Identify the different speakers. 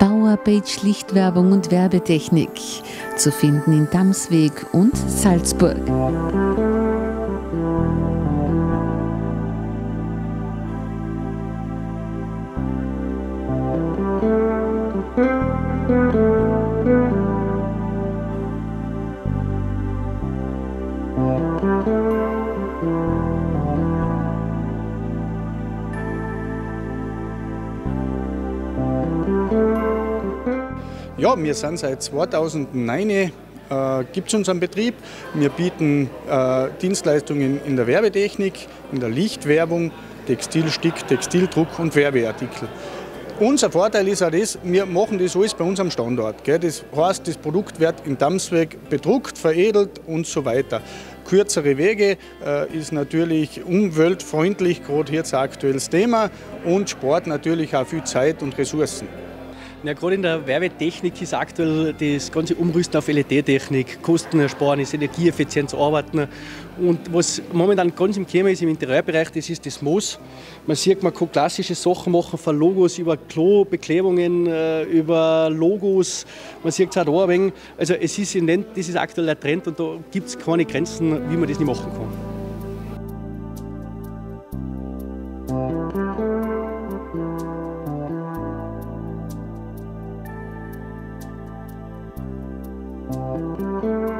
Speaker 1: Bauarbeit, Lichtwerbung und Werbetechnik. Zu finden in Damsweg und Salzburg.
Speaker 2: Ja, wir sind seit 2009 äh, gibt es unseren Betrieb. Wir bieten äh, Dienstleistungen in der Werbetechnik, in der Lichtwerbung, Textilstick, Textildruck und Werbeartikel. Unser Vorteil ist auch das, wir machen das alles bei uns am Standort. Das heißt, das Produkt wird in Damsweg bedruckt, veredelt und so weiter. Kürzere Wege äh, ist natürlich umweltfreundlich, gerade jetzt ein aktuelles Thema und Sport natürlich auch viel Zeit und Ressourcen.
Speaker 3: Ja, gerade in der Werbetechnik ist aktuell das ganze Umrüsten auf LED-Technik, Kostenersparnis, Energieeffizienz arbeiten. Und was momentan ganz im Thema ist im Interieurbereich, das ist das Moos. Man sieht, man kann klassische Sachen machen, von Logos über Klobeklebungen, äh, über Logos. Man sieht es auch da ein wenig. Also es ist, das ist aktuell der Trend und da gibt es keine Grenzen, wie man das nicht machen kann. Musik Música